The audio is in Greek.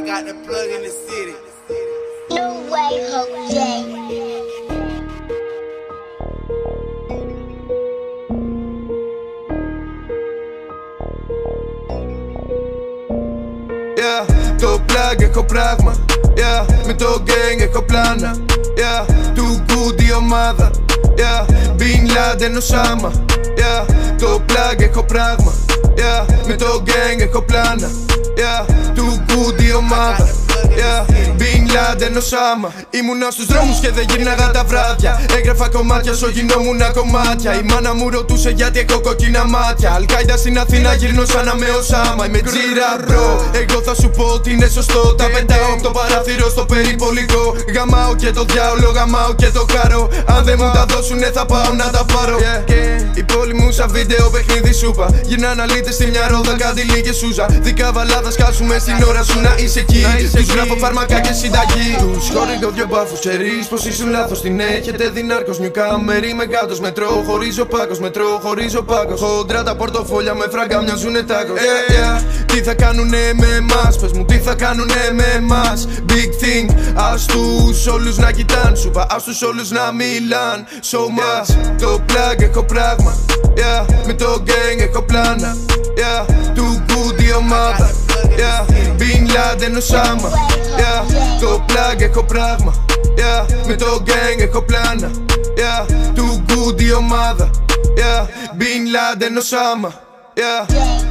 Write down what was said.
got the plug in the city. No way, Jose. Yeah, το plug έχω πράγμα Yeah, με το gang έχω πλάνα Yeah, του good η ομάδα Yeah, Bin Laden Osama Yeah, το plug έχω πράγμα Yeah, με το gang έχω πλάνα Yeah, του hood η ομάδα Yeah, Bin Laden Osama. Ήμουνα στους δρόμους και δεν γύρναγα τα βράδια. Έγραφα κομμάτια, όσο γινόμουν κομμάτια. Η μάνα μου ρωτούσε γιατί έχω κόκκινα μάτια. Αλκάιντα στην Αθήνα γύρνω σαν να με Osama. Είμαι τζίρα bro, εγώ θα σου πω ότι είναι σωστό. Τα πετάω από το παράθυρο στο περιπολικό. Γαμάω και το διάολο, γαμάω και το χάρο Αν δεν μου τα δώσουνε θα πάω να τα πάρω. Η πόλη μου σαν βίντεο παιχνίδι σούπα. Γυρνά αναλύτες στη μια ρόδα κάτι λίγες σούζα. Δικά βαλάδας σκάσουμε στην ώρα σου να είσαι εκεί. Τους γράφω φάρμακα και συνταγή. Τους χορηγώ δυο μπάφους ξέρεις πως ήσουν λάθος Την έχετε δει νάρκος νιου κάμερι με κάτω μετρό Χωρίζω πάκος μετρό χωρίζω πάκος. Χοντρά τα πορτοφόλια με φράγκα μοιάζουνε τάκος. Yeah, yeah. Τι θα κάνουνε με εμάς Πες μου τι θα κάνουνε με εμάς. Big thing Ας τους όλους να κοιτάν. Σου πα ας τους όλους να μιλάν. So much Το plug έχω πράγμα. Yeah, με το gang έχω πλάνα. Yeah, του good η ομάδα Yeah, Bin Laden Osama Yeah, το plug έχω πράγμα Yeah, με το gang έχω πλάνα Yeah, του good η ομάδα Yeah, Bin Laden Osama Yeah